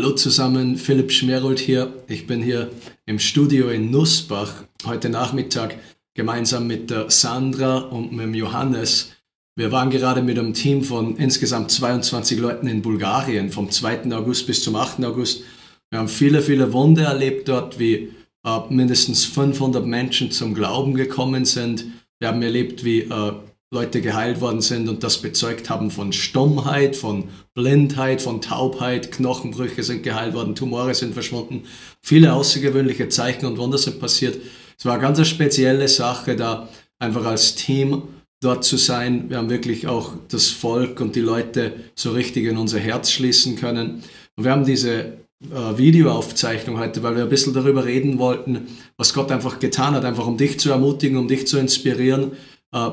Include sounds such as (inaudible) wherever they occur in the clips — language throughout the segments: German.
Hallo zusammen, Philipp Schmerold hier. Ich bin hier im Studio in Nussbach heute Nachmittag gemeinsam mit der Sandra und mit dem Johannes. Wir waren gerade mit einem Team von insgesamt 22 Leuten in Bulgarien vom 2. August bis zum 8. August. Wir haben viele, viele Wunder erlebt dort, wie äh, mindestens 500 Menschen zum Glauben gekommen sind. Wir haben erlebt, wie äh, Leute geheilt worden sind und das bezeugt haben von Stummheit, von Blindheit, von Taubheit, Knochenbrüche sind geheilt worden, Tumore sind verschwunden, viele außergewöhnliche Zeichen und Wunder sind passiert. Es war eine ganz spezielle Sache, da einfach als Team dort zu sein. Wir haben wirklich auch das Volk und die Leute so richtig in unser Herz schließen können. Und wir haben diese äh, Videoaufzeichnung heute, weil wir ein bisschen darüber reden wollten, was Gott einfach getan hat, einfach um dich zu ermutigen, um dich zu inspirieren,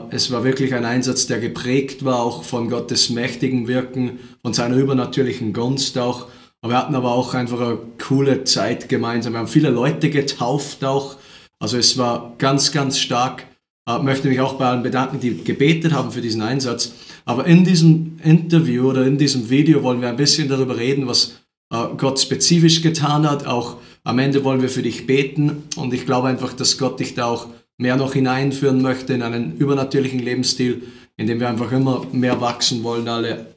es war wirklich ein Einsatz, der geprägt war, auch von Gottes mächtigen Wirken, von seiner übernatürlichen Gunst auch. Aber wir hatten aber auch einfach eine coole Zeit gemeinsam. Wir haben viele Leute getauft auch. Also es war ganz, ganz stark. Ich möchte mich auch bei allen bedanken, die gebetet haben für diesen Einsatz. Aber in diesem Interview oder in diesem Video wollen wir ein bisschen darüber reden, was äh, Gott spezifisch getan hat. Auch am Ende wollen wir für dich beten. Und ich glaube einfach, dass Gott dich da auch mehr noch hineinführen möchte in einen übernatürlichen Lebensstil, in dem wir einfach immer mehr wachsen wollen, alle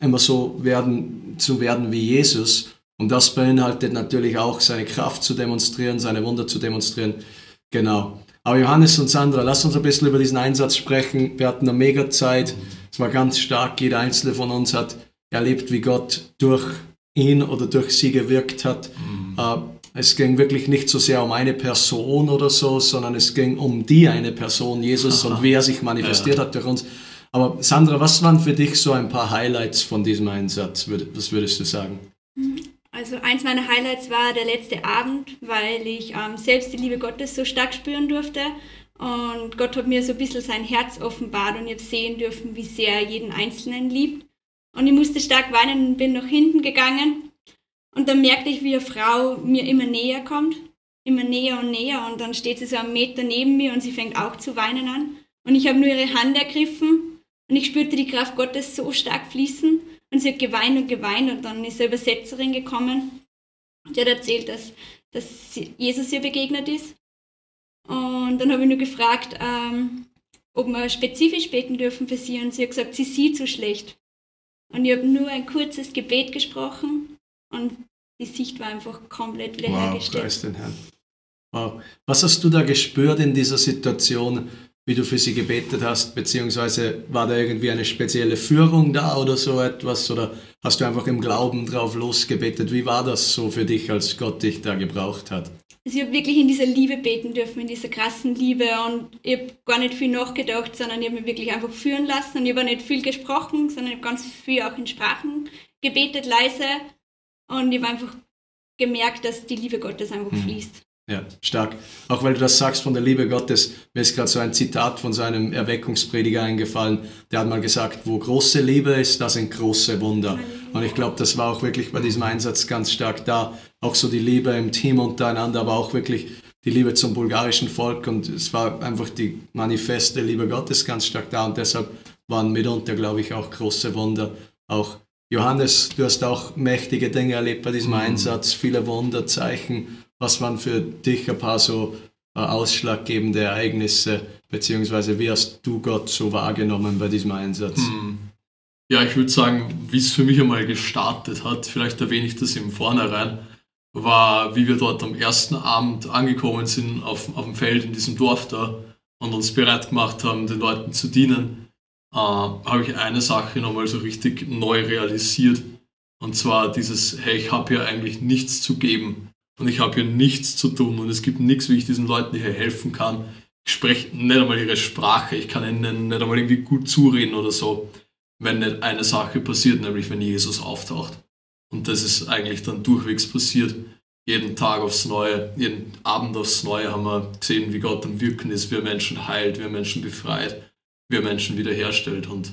immer so werden, zu werden wie Jesus. Und das beinhaltet natürlich auch seine Kraft zu demonstrieren, seine Wunder zu demonstrieren. Genau. Aber Johannes und Sandra, lass uns ein bisschen über diesen Einsatz sprechen. Wir hatten eine mega Zeit. Es war ganz stark. Jeder einzelne von uns hat erlebt, wie Gott durch ihn oder durch sie gewirkt hat. Mhm. Es ging wirklich nicht so sehr um eine Person oder so, sondern es ging um die eine Person, Jesus, Aha. und wie er sich manifestiert ja. hat durch uns. Aber Sandra, was waren für dich so ein paar Highlights von diesem Einsatz? Was würdest du sagen? Also eins meiner Highlights war der letzte Abend, weil ich ähm, selbst die Liebe Gottes so stark spüren durfte. Und Gott hat mir so ein bisschen sein Herz offenbart und ich habe sehen dürfen, wie sehr er jeden Einzelnen liebt. Und ich musste stark weinen und bin nach hinten gegangen und dann merkte ich, wie eine Frau mir immer näher kommt, immer näher und näher. Und dann steht sie so einen Meter neben mir und sie fängt auch zu weinen an. Und ich habe nur ihre Hand ergriffen und ich spürte die Kraft Gottes so stark fließen. Und sie hat geweint und geweint und dann ist eine Übersetzerin gekommen. Die hat erzählt, dass, dass Jesus ihr begegnet ist. Und dann habe ich nur gefragt, ähm, ob wir spezifisch beten dürfen für sie. Und sie hat gesagt, sie sieht so schlecht. Und ich habe nur ein kurzes Gebet gesprochen und die Sicht war einfach komplett wiederhergestellt. Wow, den Herrn. Wow. Was hast du da gespürt in dieser Situation, wie du für sie gebetet hast, beziehungsweise war da irgendwie eine spezielle Führung da oder so etwas, oder hast du einfach im Glauben drauf losgebetet? Wie war das so für dich, als Gott dich da gebraucht hat? Also ich habe wirklich in dieser Liebe beten dürfen, in dieser krassen Liebe und ich habe gar nicht viel nachgedacht, sondern ich habe mich wirklich einfach führen lassen und ich habe nicht viel gesprochen, sondern ich habe ganz viel auch in Sprachen gebetet, leise und ich habe einfach gemerkt, dass die Liebe Gottes einfach mhm. fließt. Ja, stark. Auch weil du das sagst von der Liebe Gottes, mir ist gerade so ein Zitat von seinem Erweckungsprediger eingefallen. Der hat mal gesagt, wo große Liebe ist, da sind große Wunder. Und ich glaube, das war auch wirklich bei diesem Einsatz ganz stark da. Auch so die Liebe im Team untereinander, aber auch wirklich die Liebe zum bulgarischen Volk. Und es war einfach die manifeste Liebe Gottes ganz stark da. Und deshalb waren mitunter, glaube ich, auch große Wunder auch Johannes, du hast auch mächtige Dinge erlebt bei diesem mhm. Einsatz, viele Wunderzeichen. Was waren für dich ein paar so äh, ausschlaggebende Ereignisse, beziehungsweise wie hast du Gott so wahrgenommen bei diesem Einsatz? Mhm. Ja, ich würde sagen, wie es für mich einmal gestartet hat, vielleicht erwähne ich das im Vornherein, war, wie wir dort am ersten Abend angekommen sind auf, auf dem Feld in diesem Dorf da und uns bereit gemacht haben, den Leuten zu dienen äh, habe ich eine Sache nochmal so richtig neu realisiert. Und zwar dieses, hey, ich habe hier eigentlich nichts zu geben und ich habe hier nichts zu tun und es gibt nichts, wie ich diesen Leuten hier helfen kann. Ich spreche nicht einmal ihre Sprache, ich kann ihnen nicht einmal irgendwie gut zureden oder so, wenn nicht eine Sache passiert, nämlich wenn Jesus auftaucht. Und das ist eigentlich dann durchwegs passiert. Jeden Tag aufs Neue, jeden Abend aufs Neue haben wir gesehen, wie Gott am Wirken ist, wie er Menschen heilt, wie er Menschen befreit wir Menschen wiederherstellt. Und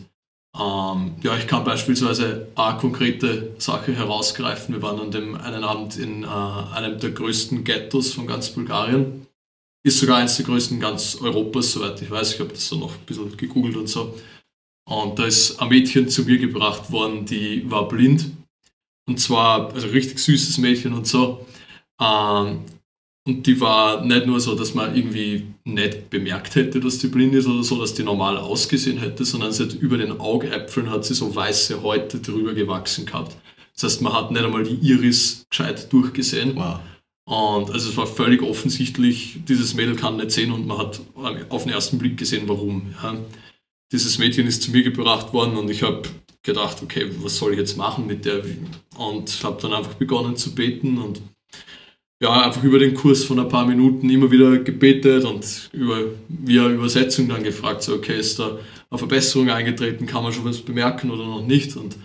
ähm, ja, ich kann beispielsweise eine konkrete Sache herausgreifen. Wir waren an dem einen Abend in äh, einem der größten Ghettos von ganz Bulgarien. Ist sogar eines der größten ganz Europas, soweit ich weiß. Ich habe das so noch ein bisschen gegoogelt und so. Und da ist ein Mädchen zu mir gebracht worden, die war blind Und zwar, also richtig süßes Mädchen und so. Ähm, und die war nicht nur so, dass man irgendwie nicht bemerkt hätte, dass die blind ist oder so, dass die normal ausgesehen hätte, sondern sie hat über den Augäpfeln hat sie so weiße Häute drüber gewachsen gehabt. Das heißt, man hat nicht einmal die Iris gescheit durchgesehen. Wow. Und also es war völlig offensichtlich, dieses Mädel kann nicht sehen und man hat auf den ersten Blick gesehen, warum. Ja. Dieses Mädchen ist zu mir gebracht worden und ich habe gedacht, okay, was soll ich jetzt machen mit der? Und habe dann einfach begonnen zu beten und ja, einfach über den Kurs von ein paar Minuten immer wieder gebetet und über, via Übersetzung dann gefragt, so, okay, ist da eine Verbesserung eingetreten, kann man schon was bemerken oder noch nicht? Und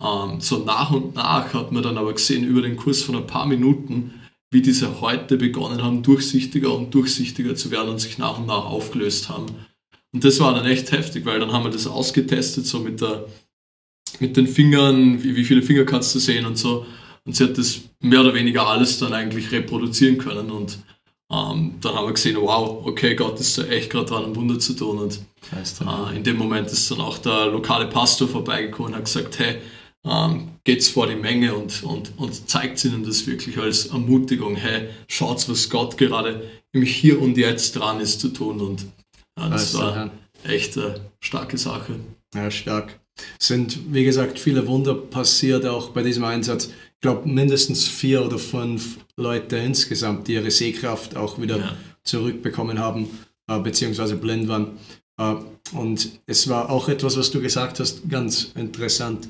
ähm, so nach und nach hat man dann aber gesehen, über den Kurs von ein paar Minuten, wie diese Häute begonnen haben, durchsichtiger und durchsichtiger zu werden und sich nach und nach aufgelöst haben. Und das war dann echt heftig, weil dann haben wir das ausgetestet, so mit, der, mit den Fingern, wie, wie viele Finger kannst du sehen und so. Und sie hat das mehr oder weniger alles dann eigentlich reproduzieren können. Und ähm, dann haben wir gesehen, wow, okay, Gott ist da echt gerade dran, ein Wunder zu tun. Und äh, in dem Moment ist dann auch der lokale Pastor vorbeigekommen und hat gesagt, hey, ähm, geht's vor die Menge und, und, und zeigt ihnen das wirklich als Ermutigung, hey, schaut, was Gott gerade im Hier und Jetzt dran ist zu tun. Und ja, das war echt eine starke Sache. Ja, stark. Es sind, wie gesagt, viele Wunder passiert auch bei diesem Einsatz glaube, mindestens vier oder fünf Leute insgesamt, die ihre Sehkraft auch wieder ja. zurückbekommen haben, äh, beziehungsweise blind waren. Äh, und es war auch etwas, was du gesagt hast, ganz interessant,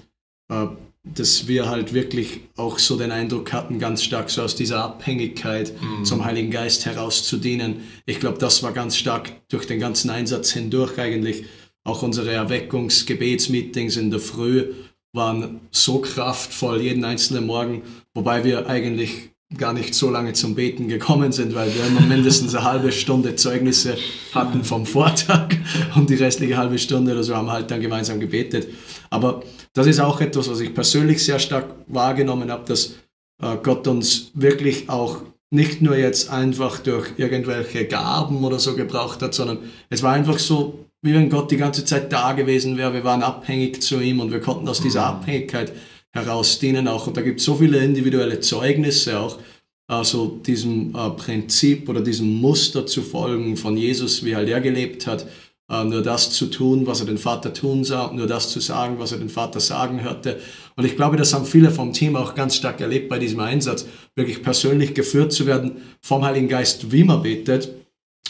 äh, dass wir halt wirklich auch so den Eindruck hatten, ganz stark so aus dieser Abhängigkeit mhm. zum Heiligen Geist heraus zu dienen. Ich glaube, das war ganz stark durch den ganzen Einsatz hindurch eigentlich. Auch unsere Erweckungsgebetsmeetings in der Früh waren so kraftvoll jeden einzelnen Morgen, wobei wir eigentlich gar nicht so lange zum Beten gekommen sind, weil wir immer mindestens eine halbe Stunde Zeugnisse hatten vom Vortag und die restliche halbe Stunde oder so haben halt dann gemeinsam gebetet. Aber das ist auch etwas, was ich persönlich sehr stark wahrgenommen habe, dass äh, Gott uns wirklich auch nicht nur jetzt einfach durch irgendwelche Gaben oder so gebraucht hat, sondern es war einfach so wie wenn Gott die ganze Zeit da gewesen wäre. Wir waren abhängig zu ihm und wir konnten aus dieser mhm. Abhängigkeit heraus dienen auch. Und da gibt es so viele individuelle Zeugnisse auch, also diesem äh, Prinzip oder diesem Muster zu folgen von Jesus, wie halt er gelebt hat, nur das zu tun, was er den Vater tun sah, nur das zu sagen, was er den Vater sagen hörte. Und ich glaube, das haben viele vom Team auch ganz stark erlebt bei diesem Einsatz, wirklich persönlich geführt zu werden vom Heiligen Geist, wie man betet.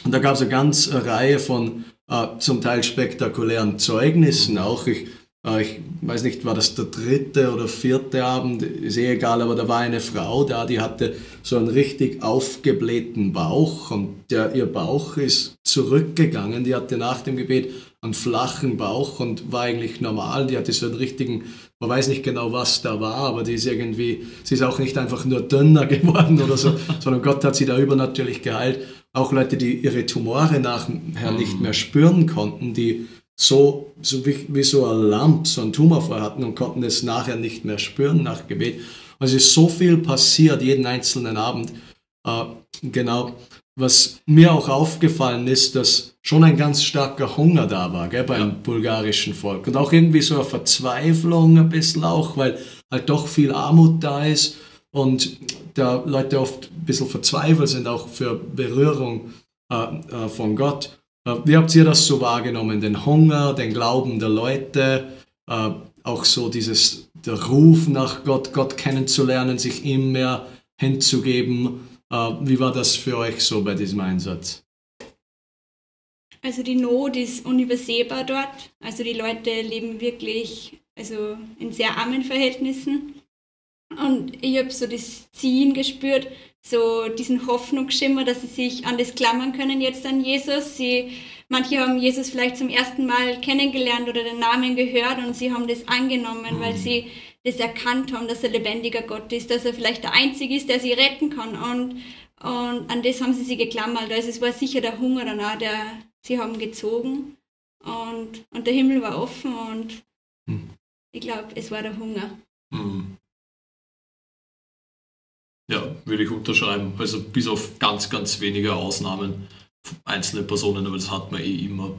Und da gab es eine ganze Reihe von äh, zum Teil spektakulären Zeugnissen auch. Ich, äh, ich weiß nicht, war das der dritte oder vierte Abend, ist eh egal, aber da war eine Frau da, die hatte so einen richtig aufgeblähten Bauch und der, ihr Bauch ist zurückgegangen. Die hatte nach dem Gebet einen flachen Bauch und war eigentlich normal. Die hatte so einen richtigen, man weiß nicht genau, was da war, aber die ist irgendwie, sie ist auch nicht einfach nur dünner (laughs) geworden oder so, sondern Gott hat sie da übernatürlich geheilt auch Leute, die ihre Tumore nachher mhm. nicht mehr spüren konnten, die so, so wie, wie, so ein Lamp, so ein Tumor vorher hatten und konnten es nachher nicht mehr spüren nach Gebet. Und es ist so viel passiert jeden einzelnen Abend. Äh, genau. Was mir auch aufgefallen ist, dass schon ein ganz starker Hunger da war gell, beim ja. bulgarischen Volk. Und auch irgendwie so eine Verzweiflung ein bisschen auch, weil halt doch viel Armut da ist und da Leute oft ein bisschen verzweifelt sind, auch für Berührung äh, äh, von Gott. Äh, wie habt ihr das so wahrgenommen? Den Hunger, den Glauben der Leute, äh, auch so dieses, der Ruf nach Gott, Gott kennenzulernen, sich ihm mehr hinzugeben. Äh, wie war das für euch so bei diesem Einsatz? Also die Not ist unübersehbar dort. Also die Leute leben wirklich also in sehr armen Verhältnissen. Und ich habe so das Ziehen gespürt, so diesen Hoffnungsschimmer, dass sie sich an das klammern können jetzt an Jesus. Sie, manche haben Jesus vielleicht zum ersten Mal kennengelernt oder den Namen gehört und sie haben das angenommen, weil sie das erkannt haben, dass er lebendiger Gott ist, dass er vielleicht der Einzige ist, der sie retten kann. Und, und an das haben sie sich geklammert. Also es war sicher der Hunger danach, der sie haben gezogen. Und, und der Himmel war offen und hm. ich glaube, es war der Hunger. Hm. Ja, würde ich unterschreiben. Also bis auf ganz, ganz wenige Ausnahmen, einzelne Personen, aber das hat man eh immer,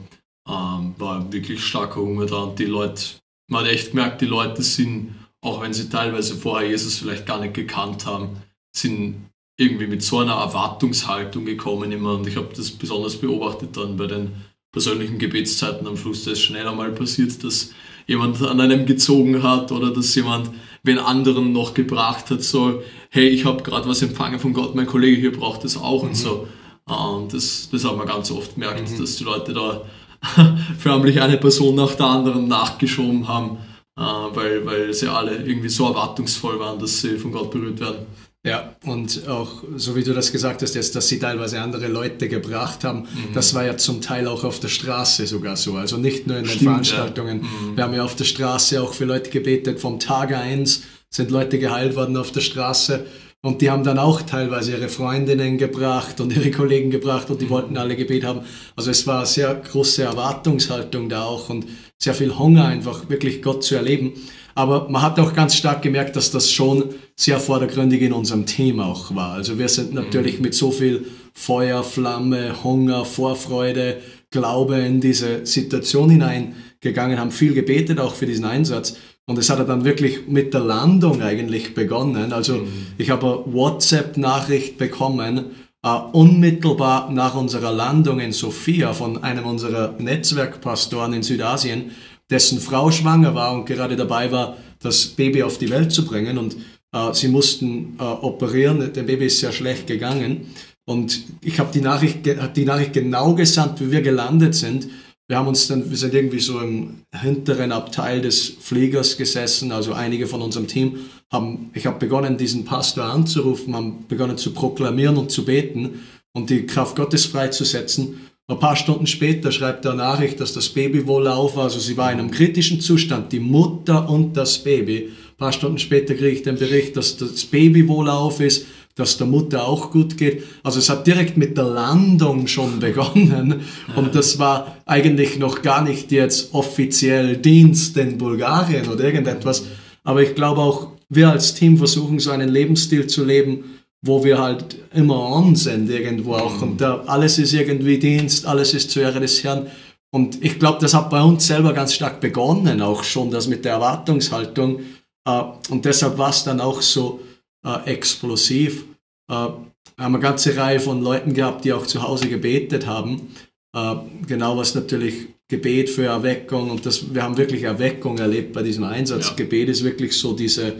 ähm, war wirklich starker Hunger da und die Leute, man hat echt gemerkt, die Leute sind auch wenn sie teilweise vorher Jesus vielleicht gar nicht gekannt haben, sind irgendwie mit so einer Erwartungshaltung gekommen immer. Und ich habe das besonders beobachtet dann bei den persönlichen Gebetszeiten am Schluss. Da ist schnell einmal passiert, dass jemand an einem gezogen hat oder dass jemand wen anderen noch gebracht hat, so, hey, ich habe gerade was empfangen von Gott, mein Kollege hier braucht das auch mhm. und so. Und das, das haben wir ganz oft gemerkt, mhm. dass die Leute da (laughs) förmlich eine Person nach der anderen nachgeschoben haben, äh, weil, weil sie alle irgendwie so erwartungsvoll waren, dass sie von Gott berührt werden. Ja, und auch, so wie du das gesagt hast, jetzt, dass sie teilweise andere Leute gebracht haben, mhm. das war ja zum Teil auch auf der Straße sogar so. Also nicht nur in den Stimmt, Veranstaltungen. Ja. Mhm. Wir haben ja auf der Straße auch für Leute gebetet. Vom Tag 1 sind Leute geheilt worden auf der Straße. Und die haben dann auch teilweise ihre Freundinnen gebracht und ihre Kollegen gebracht und die mhm. wollten alle Gebet haben. Also es war eine sehr große Erwartungshaltung da auch und sehr viel Hunger einfach wirklich Gott zu erleben. Aber man hat auch ganz stark gemerkt, dass das schon sehr vordergründig in unserem Team auch war. Also wir sind natürlich mhm. mit so viel Feuer, Flamme, Hunger, Vorfreude, Glaube in diese Situation hineingegangen, haben viel gebetet auch für diesen Einsatz. Und es hat dann wirklich mit der Landung eigentlich begonnen. Also mhm. ich habe eine WhatsApp-Nachricht bekommen, Uh, unmittelbar nach unserer Landung in Sofia von einem unserer Netzwerkpastoren in Südasien, dessen Frau schwanger war und gerade dabei war, das Baby auf die Welt zu bringen. Und äh, sie mussten äh, operieren, dem Baby ist sehr schlecht gegangen. Und ich habe die Nachricht, die Nachricht genau gesandt, wie wir gelandet sind. Wir haben uns dann, wir sind irgendwie so im hinteren Abteil des Fliegers gesessen, also einige von unserem Team haben, ich habe begonnen, diesen Pastor anzurufen, haben begonnen zu proklamieren und zu beten und die Kraft Gottes freizusetzen. Ein paar Stunden später schreibt er Nachricht, dass das Baby wohlauf war. Also sie war in einem kritischen Zustand, die Mutter und das Baby. Ein paar Stunden später kriege ich den Bericht, dass das Baby wohlauf ist, dass der Mutter auch gut geht. Also es hat direkt mit der Landung schon begonnen. Und das war eigentlich noch gar nicht jetzt offiziell Dienst in Bulgarien oder irgendetwas. Aber ich glaube auch, wir als Team versuchen so einen Lebensstil zu leben, wo wir halt immer on sind irgendwo auch. Und da, alles ist irgendwie Dienst, alles ist zur Ehre des Herrn. Und ich glaube, das hat bei uns selber ganz stark begonnen, auch schon das mit der Erwartungshaltung. Äh, und deshalb war es dann auch so äh, explosiv. Äh, wir haben eine ganze Reihe von Leuten gehabt, die auch zu Hause gebetet haben. Äh, genau was natürlich Gebet für Erweckung und das, wir haben wirklich Erweckung erlebt bei diesem Einsatz. Ja. Gebet ist wirklich so diese,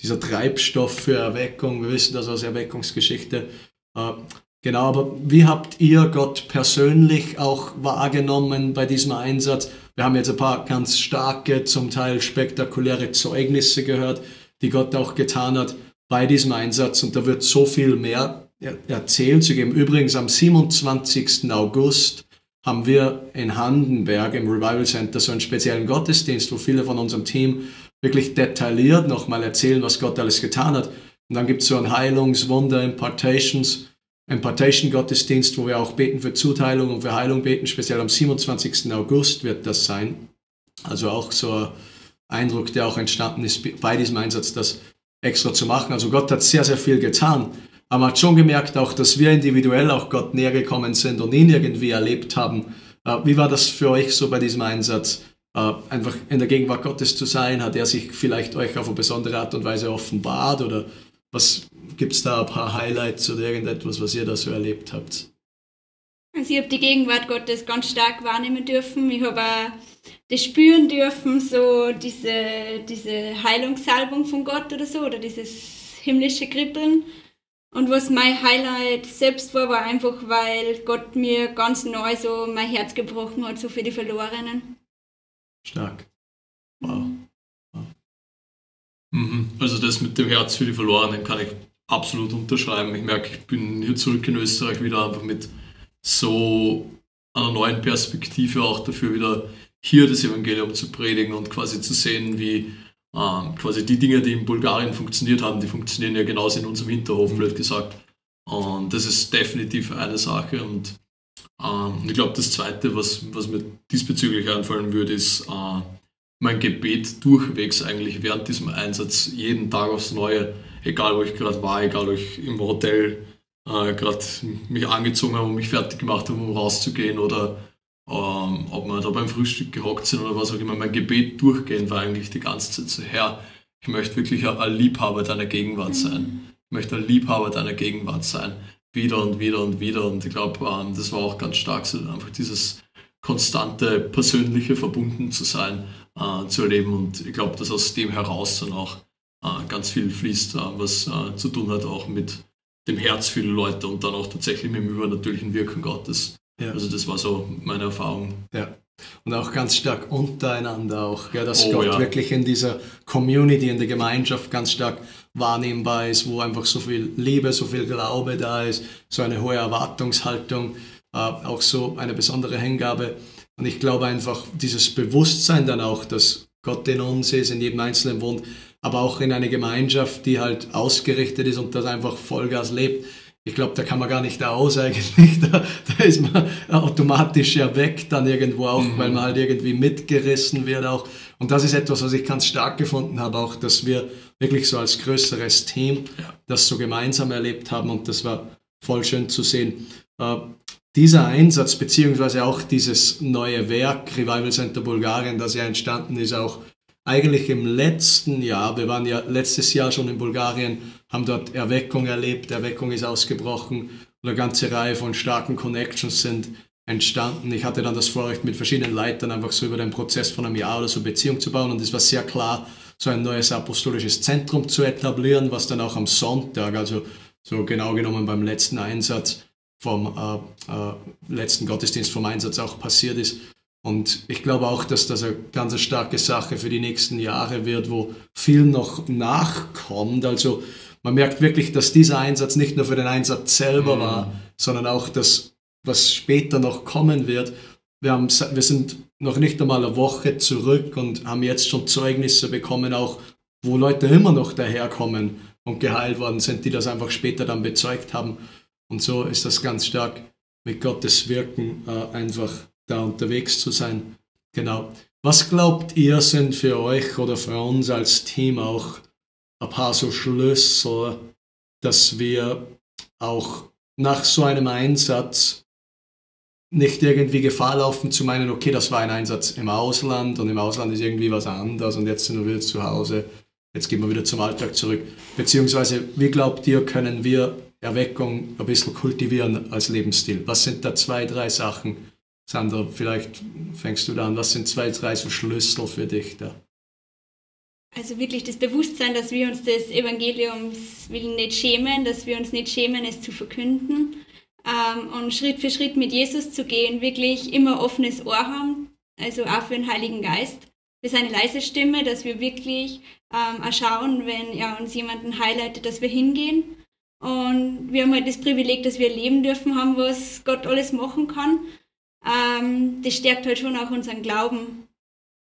dieser Treibstoff für Erweckung. Wir wissen das aus Erweckungsgeschichte. Äh, genau, aber wie habt ihr Gott persönlich auch wahrgenommen bei diesem Einsatz? Wir haben jetzt ein paar ganz starke, zum Teil spektakuläre Zeugnisse gehört, die Gott auch getan hat bei diesem Einsatz und da wird so viel mehr erzählt zu geben. Übrigens am 27. August haben wir in Handenberg im Revival Center so einen speziellen Gottesdienst, wo viele von unserem Team wirklich detailliert nochmal erzählen, was Gott alles getan hat. Und dann gibt es so ein Heilungswunder, Impartations, Impartation-Gottesdienst, wo wir auch beten für Zuteilung und für Heilung beten. Speziell am 27. August wird das sein. Also auch so ein Eindruck, der auch entstanden ist bei diesem Einsatz, das extra zu machen. Also Gott hat sehr, sehr viel getan. Aber man hat schon gemerkt auch, dass wir individuell auch Gott näher gekommen sind und ihn irgendwie erlebt haben. Äh, wie war das für euch so bei diesem Einsatz? Äh, einfach in der Gegenwart Gottes zu sein? Hat er sich vielleicht euch auf eine besondere Art und Weise offenbart? Oder was gibt es da ein paar Highlights oder irgendetwas, was ihr da so erlebt habt? Also ich habe die Gegenwart Gottes ganz stark wahrnehmen dürfen. Ich habe auch das spüren dürfen, so diese, diese Heilungssalbung von Gott oder so, oder dieses himmlische Kribbeln. Und was mein Highlight selbst war, war einfach, weil Gott mir ganz neu so mein Herz gebrochen hat, so für die Verlorenen. Stark. Wow. Mhm. Also das mit dem Herz für die Verlorenen kann ich absolut unterschreiben. Ich merke, ich bin hier zurück in Österreich wieder einfach mit so einer neuen Perspektive auch dafür wieder hier das Evangelium zu predigen und quasi zu sehen, wie ähm, quasi die Dinge, die in Bulgarien funktioniert haben, die funktionieren ja genauso in unserem Hinterhof, mhm. blöd gesagt. Und das ist definitiv eine Sache und ähm, ich glaube, das Zweite, was, was mir diesbezüglich einfallen würde, ist äh, mein Gebet durchwegs eigentlich während diesem Einsatz jeden Tag aufs Neue, egal wo ich gerade war, egal ob ich im Hotel äh, gerade mich angezogen habe und mich fertig gemacht habe, um rauszugehen oder ähm, ob wir da beim Frühstück gehockt sind oder was auch immer. Mein Gebet durchgehend war eigentlich die ganze Zeit so, Herr, ich möchte wirklich ein Liebhaber deiner Gegenwart sein. Ich möchte ein Liebhaber deiner Gegenwart sein. Wieder und wieder und wieder. Und ich glaube, ähm, das war auch ganz stark, so einfach dieses konstante persönliche verbunden zu sein, äh, zu erleben. Und ich glaube, dass aus dem heraus dann auch äh, ganz viel fließt, äh, was äh, zu tun hat auch mit dem Herz vieler Leute und dann auch tatsächlich mit dem übernatürlichen Wirken Gottes. Ja. Also das war so meine Erfahrung. Ja. Und auch ganz stark untereinander auch, gell, dass oh, Gott ja. wirklich in dieser Community, in der Gemeinschaft ganz stark wahrnehmbar ist, wo einfach so viel Liebe, so viel Glaube da ist, so eine hohe Erwartungshaltung, äh, auch so eine besondere Hingabe. Und ich glaube einfach, dieses Bewusstsein dann auch, dass Gott in uns ist, in jedem Einzelnen wohnt, aber auch in einer Gemeinschaft, die halt ausgerichtet ist und das einfach Vollgas lebt. Ich glaube, da kann man gar nicht aus eigentlich. (laughs) Da, da ist man automatisch ja weg dann irgendwo auch, mhm. weil man halt irgendwie mitgerissen wird auch. Und das ist etwas, was ich ganz stark gefunden habe, auch, dass wir wirklich so als größeres Team ja. das so gemeinsam erlebt haben und das war voll schön zu sehen. Äh, dieser Einsatz, beziehungsweise auch dieses neue Werk, Revival Center Bulgarien, das ja entstanden ist, auch eigentlich im letzten Jahr, wir waren ja letztes Jahr schon in Bulgarien, haben dort Erweckung erlebt, Erweckung ist ausgebrochen und eine ganze Reihe von starken Connections sind entstanden. Ich hatte dann das Vorrecht, mit verschiedenen Leitern einfach so über den Prozess von einem Jahr oder so Beziehung zu bauen und es war sehr klar, so ein neues apostolisches Zentrum zu etablieren, was dann auch am Sonntag, also so genau genommen beim letzten Einsatz vom äh, äh, letzten Gottesdienst vom Einsatz auch passiert ist. Und ich glaube auch, dass das eine ganz starke Sache für die nächsten Jahre wird, wo viel noch nachkommt. Also man merkt wirklich, dass dieser Einsatz nicht nur für den Einsatz selber mhm. war, sondern auch das, was später noch kommen wird. Wir, haben, wir sind noch nicht einmal eine Woche zurück und haben jetzt schon Zeugnisse bekommen, auch wo Leute immer noch daherkommen und geheilt worden sind, die das einfach später dann bezeugt haben. Und so ist das ganz stark mit Gottes Wirken äh, einfach da unterwegs zu sein. Genau. Was glaubt ihr sind für euch oder für uns als Team auch ein paar so Schlüssel, dass wir auch nach so einem Einsatz nicht irgendwie Gefahr laufen zu meinen, okay, das war ein Einsatz im Ausland und im Ausland ist irgendwie was anderes und jetzt sind wir wieder zu Hause, jetzt gehen wir wieder zum Alltag zurück. Beziehungsweise, wie glaubt ihr, können wir Erweckung ein bisschen kultivieren als Lebensstil? Was sind da zwei, drei Sachen, Sandra, vielleicht fängst du da an. Was sind zwei, drei so Schlüssel für dich da? Also wirklich das Bewusstsein, dass wir uns des Evangeliums nicht schämen, dass wir uns nicht schämen, es zu verkünden ähm, und Schritt für Schritt mit Jesus zu gehen, wirklich immer offenes Ohr haben, also auch für den Heiligen Geist, für seine leise Stimme, dass wir wirklich ähm, auch schauen, wenn er uns jemanden highlightet, dass wir hingehen. Und wir haben halt das Privileg, dass wir leben dürfen haben, was Gott alles machen kann ähm, das stärkt halt schon auch unseren Glauben.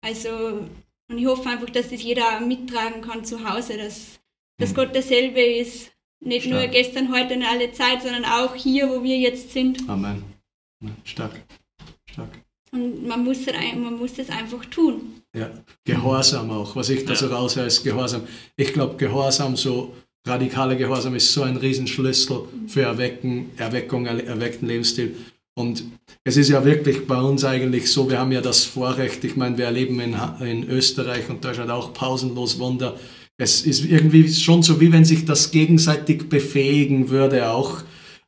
Also, und ich hoffe einfach, dass das jeder mittragen kann zu Hause, dass, dass mhm. Gott derselbe ist. Nicht Stark. nur gestern, heute und alle Zeit, sondern auch hier, wo wir jetzt sind. Amen. Stark. Stark. Und man muss, das, man muss das einfach tun. Ja, Gehorsam auch. Was ich da so raushöre, ist Gehorsam. Ich glaube, Gehorsam, so radikaler Gehorsam ist so ein Riesenschlüssel für Erwecken, Erweckung, erweckten Lebensstil. Und es ist ja wirklich bei uns eigentlich so, wir haben ja das Vorrecht, ich meine, wir erleben in, in Österreich und Deutschland auch pausenlos Wunder. Es ist irgendwie schon so, wie wenn sich das gegenseitig befähigen würde auch.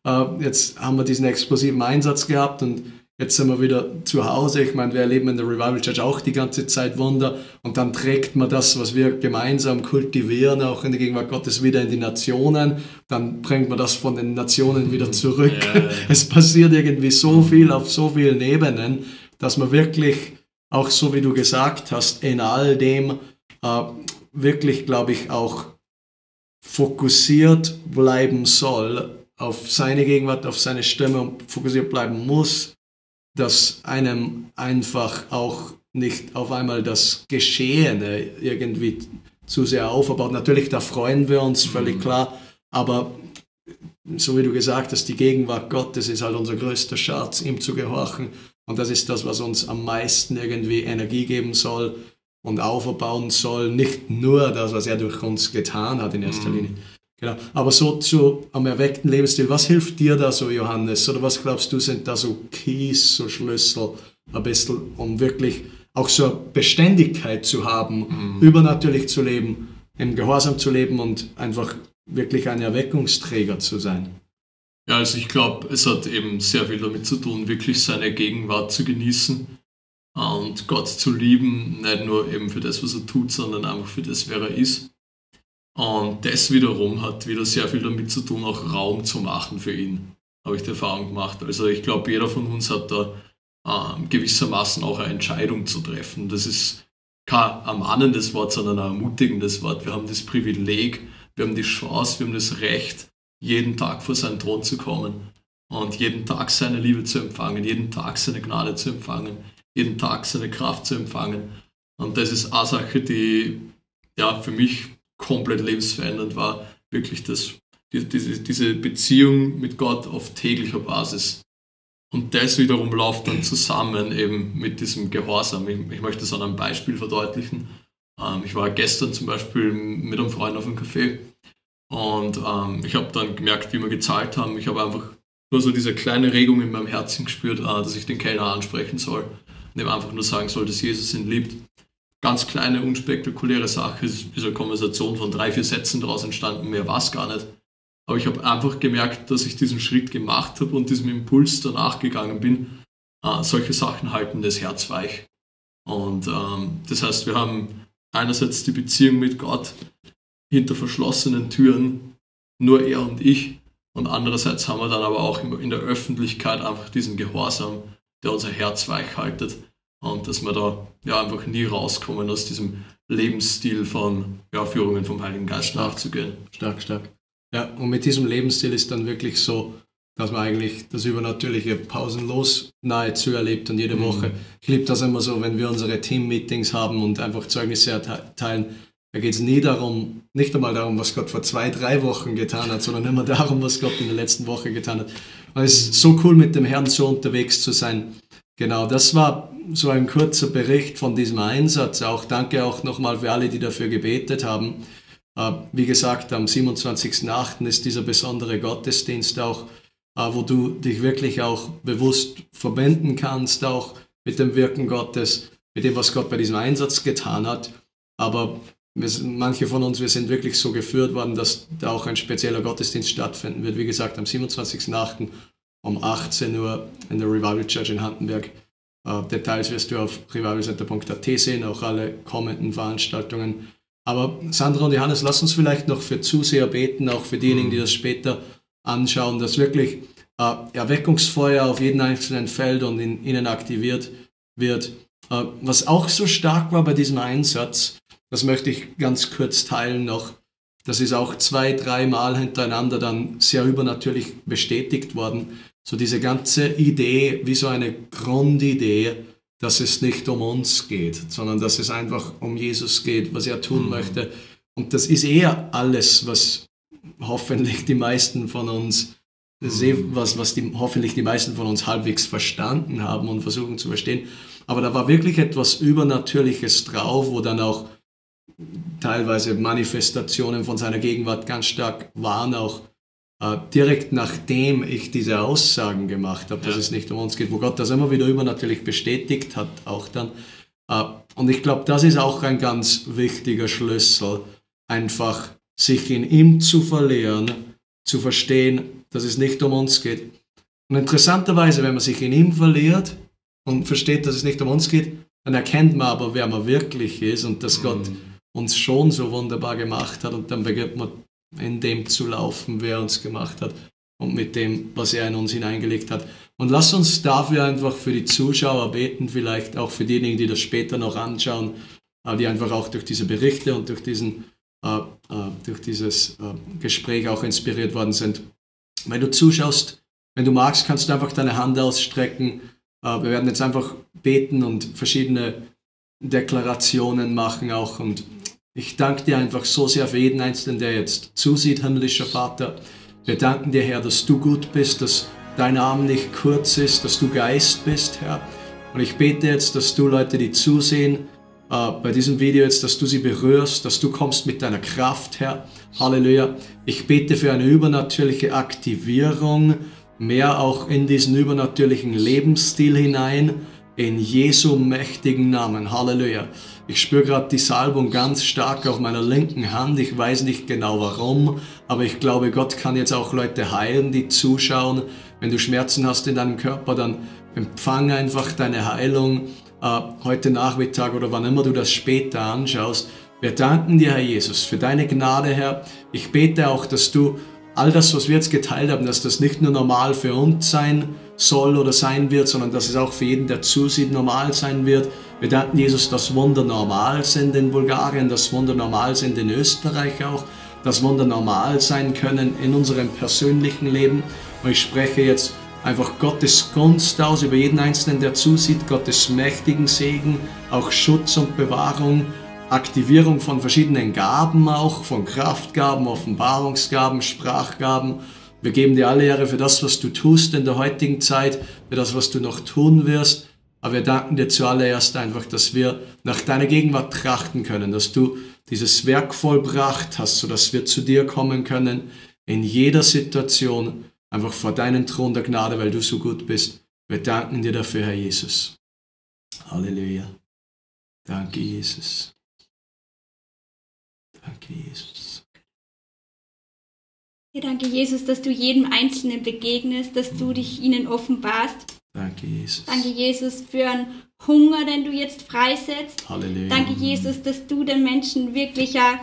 Äh, jetzt haben wir diesen explosiven Einsatz gehabt und Jetzt sind wir wieder zu Hause. Ich meine, wir erleben in der Revival Church auch die ganze Zeit Wunder. Und dann trägt man das, was wir gemeinsam kultivieren, auch in der Gegenwart Gottes, wieder in die Nationen. Dann bringt man das von den Nationen wieder zurück. Yeah. (laughs) Es passiert irgendwie so viel auf so vielen Ebenen, dass man wirklich, auch so wie du gesagt hast, in all dem äh, wirklich, glaube ich, auch fokussiert bleiben soll auf seine Gegenwart, auf seine Stimme und fokussiert bleiben muss dass einem einfach auch nicht auf einmal das Geschehene irgendwie zu sehr aufbaut. Natürlich, da freuen wir uns, völlig mhm. klar, aber so wie du gesagt hast, die Gegenwart Gottes ist halt unser größter Schatz, ihm zu gehorchen. Und das ist das, was uns am meisten irgendwie Energie geben soll und aufbauen soll. Nicht nur das, was er durch uns getan hat in erster mhm. Linie. Genau. Aber so zu am erweckten Lebensstil, was hilft dir da so, Johannes? Oder was glaubst du, sind da so Keys, so Schlüssel, ein bisschen, um wirklich auch so eine Beständigkeit zu haben, mhm. übernatürlich zu leben im Gehorsam zu leben und einfach wirklich ein Erweckungsträger zu sein? Ja, also ich glaube, es hat eben sehr viel damit zu tun, wirklich seine Gegenwart zu genießen und Gott zu lieben, nicht nur eben für das, was er tut, sondern einfach für das, wer er ist. Und das wiederum hat wieder sehr viel damit zu tun, auch Raum zu machen für ihn, habe ich die Erfahrung gemacht. Also ich glaube, jeder von uns hat da äh, gewissermaßen auch eine Entscheidung zu treffen. Das ist kein ermahnendes Wort, sondern ein ermutigendes Wort. Wir haben das Privileg, wir haben die Chance, wir haben das Recht, jeden Tag vor seinen Thron zu kommen und jeden Tag seine Liebe zu empfangen, jeden Tag seine Gnade zu empfangen, jeden Tag seine Kraft zu empfangen. Und das ist eine Sache, die ja für mich komplett lebensverändernd war. Wirklich das, diese, diese Beziehung mit Gott auf täglicher Basis. Und das wiederum läuft dann zusammen eben mit diesem Gehorsam. Ich, ich möchte es an einem Beispiel verdeutlichen. Ähm, ich war gestern zum Beispiel mit einem Freund auf einem Café und ähm, ich habe dann gemerkt, wie wir gezahlt haben. Ich habe einfach nur so diese kleine Regung in meinem Herzen gespürt, äh, dass ich den Kellner ansprechen soll und ihm einfach nur sagen soll, dass Jesus ihn liebt. Ganz kleine, unspektakuläre Sache, es ist eine Konversation von drei, vier Sätzen daraus entstanden, mehr war es gar nicht. Aber ich habe einfach gemerkt, dass ich diesen Schritt gemacht habe und diesem Impuls danach gegangen bin. Äh, solche Sachen halten das Herz weich. Und ähm, das heißt, wir haben einerseits die Beziehung mit Gott, hinter verschlossenen Türen, nur er und ich. Und andererseits haben wir dann aber auch in der Öffentlichkeit einfach diesen Gehorsam, der unser Herz weich haltet. Und dass wir da ja einfach nie rauskommen aus diesem Lebensstil von ja, Führungen vom Heiligen Geist stark, nachzugehen. Stark, stark. Ja, und mit diesem Lebensstil ist dann wirklich so, dass man eigentlich das Übernatürliche pausenlos nahezu erlebt und jede mhm. Woche. Ich liebe das immer so, wenn wir unsere Team-Meetings haben und einfach Zeugnisse erteilen, da geht es nie darum, nicht einmal darum, was Gott vor zwei, drei Wochen getan hat, sondern immer (laughs) darum, was Gott in der letzten Woche getan hat. Und es ist so cool, mit dem Herrn so unterwegs zu sein. Genau, das war so ein kurzer Bericht von diesem Einsatz. Auch danke auch nochmal für alle, die dafür gebetet haben. Äh, wie gesagt, am 27.08. ist dieser besondere Gottesdienst auch, äh, wo du dich wirklich auch bewusst verbinden kannst, auch mit dem Wirken Gottes, mit dem, was Gott bei diesem Einsatz getan hat. Aber sind, manche von uns, wir sind wirklich so geführt worden, dass da auch ein spezieller Gottesdienst stattfinden wird. Wie gesagt, am 27.08. um 18 Uhr in der Revival Church in Handenberg. Äh, Details wirst du auf revivalcenter.at sehen, auch alle kommenden Veranstaltungen. Aber Sandra und Johannes, lass uns vielleicht noch für Zuseher beten, auch für diejenigen, die das später anschauen, dass wirklich äh, Erweckungsfeuer auf jedem einzelnen Feld und in ihnen aktiviert wird. Äh, was auch so stark war bei diesem Einsatz, das möchte ich ganz kurz teilen noch. Das ist auch zwei, dreimal hintereinander dann sehr übernatürlich bestätigt worden. So diese ganze Idee, wie so eine Grundidee, dass es nicht um uns geht, sondern dass es einfach um Jesus geht, was er tun mhm. möchte. Und das ist eher alles, was hoffentlich die meisten von uns, das ist eh mhm. was, was die, hoffentlich die meisten von uns halbwegs verstanden haben und versuchen zu verstehen. Aber da war wirklich etwas Übernatürliches drauf, wo dann auch teilweise Manifestationen von seiner Gegenwart ganz stark waren, auch direkt nachdem ich diese Aussagen gemacht habe, dass ja. es nicht um uns geht, wo Gott das immer wieder übernatürlich bestätigt hat, auch dann. Äh, und ich glaube, das ist auch ein ganz wichtiger Schlüssel, einfach sich in ihm zu verlieren, zu verstehen, dass es nicht um uns geht. Und interessanterweise, wenn man sich in ihm verliert und versteht, dass es nicht um uns geht, dann erkennt man aber, wer man wirklich ist und dass mhm. Gott uns schon so wunderbar gemacht hat und dann beginnt man in dem zu laufen, wer uns gemacht hat und mit dem, was er in uns hineingelegt hat. Und lasst uns dafür einfach für die Zuschauer beten, vielleicht auch für diejenigen, die das später noch anschauen, die einfach auch durch diese Berichte und durch, diesen, äh, äh, durch dieses äh, Gespräch auch inspiriert worden sind. Wenn du zuschaust, wenn du magst, kannst du einfach deine Hand ausstrecken. Wir werden jetzt einfach beten und verschiedene Deklarationen machen auch und ich danke dir einfach so sehr für jeden Einzelnen, der jetzt zusieht, himmlischer Vater. Wir danken dir, Herr, dass du gut bist, dass dein Arm nicht kurz ist, dass du Geist bist, Herr. Und ich bete jetzt, dass du Leute, die zusehen, äh, bei diesem Video jetzt, dass du sie berührst, dass du kommst mit deiner Kraft, Herr. Halleluja. Ich bete für eine übernatürliche Aktivierung, mehr auch in diesen übernatürlichen Lebensstil hinein, In Jesu mächtigen Namen. Halleluja. Ich spüre gerade die Salbung ganz stark auf meiner linken Hand. Ich weiß nicht genau warum, aber ich glaube, Gott kann jetzt auch Leute heilen, die zuschauen. Wenn du Schmerzen hast in deinem Körper, dann empfang einfach deine Heilung äh, heute Nachmittag oder wann immer du das später anschaust. Wir danken dir, Herr Jesus, für deine Gnade, Herr. Ich bete auch, dass du all das, was wir jetzt geteilt haben, dass das nicht nur normal für uns sein soll oder sein wird, sondern dass es auch für jeden, der zusieht, normal sein wird. Wir danken Jesus, dass Wunder normal sind in Bulgarien, dass Wunder normal sind in Österreich auch, dass Wunder normal sein können in unserem persönlichen Leben. Und ich spreche jetzt einfach Gottes Gunst aus über jeden Einzelnen, der zusieht, Gottes mächtigen Segen, auch Schutz und Bewahrung Aktivierung von verschiedenen Gaben auch, von Kraftgaben, Offenbarungsgaben, Sprachgaben. Wir geben dir alle Ehre für das, was du tust in der heutigen Zeit, für das, was du noch tun wirst. Aber wir danken dir zuallererst einfach, dass wir nach deiner Gegenwart trachten können, dass du dieses Werk vollbracht hast, sodass wir zu dir kommen können in jeder Situation, einfach vor deinen Thron der Gnade, weil du so gut bist. Wir danken dir dafür, Herr Jesus. Halleluja. Danke, Jesus. Danke, Jesus. Danke, Jesus, dass du jedem Einzelnen begegnest, dass du dich ihnen offenbarst. Danke, Jesus. Danke, Jesus, für einen Hunger, den du jetzt freisetzt. Halleluja. Danke, Jesus, dass du den Menschen wirklich auch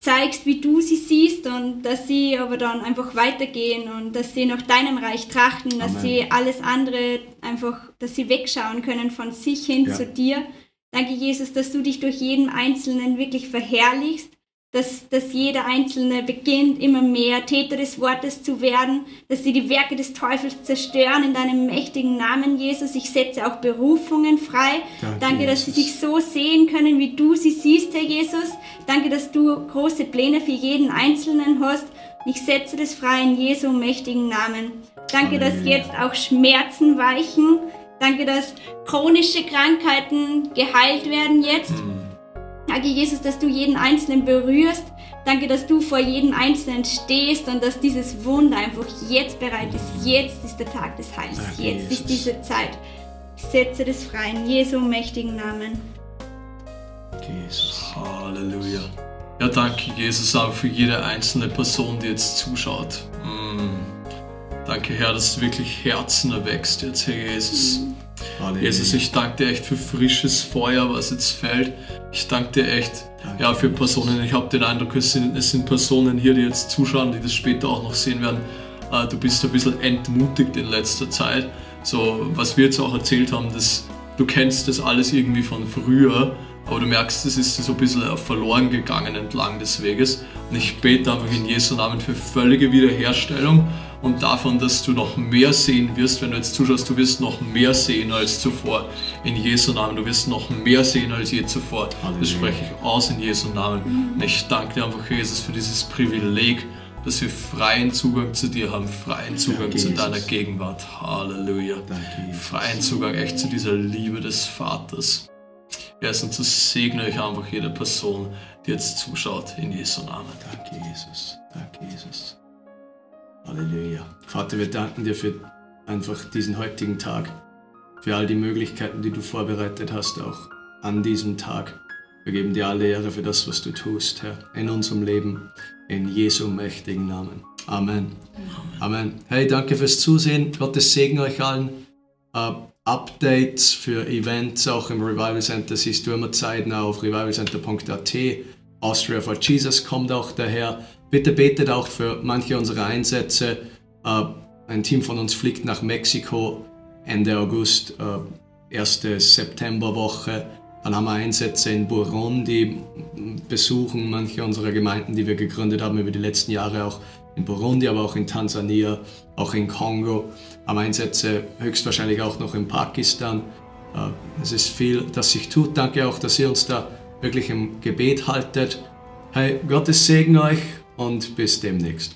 zeigst, wie du sie siehst und dass sie aber dann einfach weitergehen und dass sie nach deinem Reich trachten, dass Amen. sie alles andere einfach, dass sie wegschauen können von sich hin Ja. zu dir. Danke, Jesus, dass du dich durch jeden Einzelnen wirklich verherrlichst, dass, dass jeder Einzelne beginnt, immer mehr Täter des Wortes zu werden, dass sie die Werke des Teufels zerstören in deinem mächtigen Namen, Jesus. Ich setze auch Berufungen frei. Danke, Danke, dass sie sich so sehen können, wie du sie siehst, Herr Jesus. Danke, dass du große Pläne für jeden Einzelnen hast. Ich setze das frei in Jesu mächtigen Namen. Danke, dass Halleluja. jetzt auch Schmerzen weichen. Danke, dass chronische Krankheiten geheilt werden jetzt. Danke, Jesus, dass du jeden Einzelnen berührst. Danke, dass du vor jedem Einzelnen stehst und dass dieses Wunder einfach jetzt bereit ist. Jetzt ist der Tag des Heils. Danke, jetzt ist Jesus. diese Zeit. Ich setze das frei in Jesu mächtigen Namen. Jesus. Halleluja. Ja, danke Jesus auch für jede einzelne Person, die jetzt zuschaut. Mm. Danke Herr, dass du wirklich Herzen erwächst jetzt, Herr Jesus. Halleluja. Jesus, ich danke dir echt für frisches Feuer, was jetzt fällt. Ich danke dir echt Danke, ja, für. Personen. Ich habe den Eindruck, es sind, es sind Personen hier, die jetzt zuschauen, die das später auch noch sehen werden. Äh, du bist ein bisschen entmutigt in letzter Zeit. So, was wir jetzt auch erzählt haben, das, du kennst das alles irgendwie von früher, aber du merkst, es ist so ein bisschen verloren gegangen entlang des Weges. Und ich bete einfach in Jesu Namen für völlige Wiederherstellung und davon, dass du noch mehr sehen wirst, wenn du jetzt zuschaust, du wirst noch mehr sehen als zuvor. In Jesu Namen, du wirst noch mehr sehen als je zuvor. Halleluja. Das spreche ich aus in Jesu Namen. Und ich danke dir einfach, Jesus, für dieses Privileg, dass wir freien Zugang zu dir haben, freien Zugang Danke, zu Jesus. deiner Gegenwart. Halleluja. Danke, Jesus. Freien Zugang echt zu dieser Liebe des Vaters. Jesus, und so segne ich einfach jede Person, die jetzt zuschaut, in Jesu Namen. Danke, Jesus. Danke, Jesus. Halleluja. Vater, wir danken dir für einfach diesen heutigen Tag, für all die Möglichkeiten, die du vorbereitet hast, auch an diesem Tag. Wir geben dir alle Ehre für das, was du tust, Herr, in unserem Leben, in Jesu mächtigen Namen. Amen. Amen. Hey, danke fürs Zusehen. Gottes Segen euch allen. Äh, Updates für Events auch im Revival Center siehst du immer zeitnah auf revivalcenter.at. Austria for Jesus kommt auch daher. Bitte betet auch für manche unserer Einsätze. Äh, ein Team von uns fliegt nach Mexiko Ende August, äh, erste Septemberwoche. Dann haben wir Einsätze in Burundi, besuchen manche unserer Gemeinden, die wir gegründet haben über die letzten Jahre auch in Burundi, aber auch in Tansania, auch in Kongo. Haben Einsätze höchstwahrscheinlich auch noch in Pakistan. Äh, Es ist viel, das sich tut. Danke auch, dass ihr uns da wirklich im Gebet haltet. Hey, Gottes Segen euch und bis demnächst.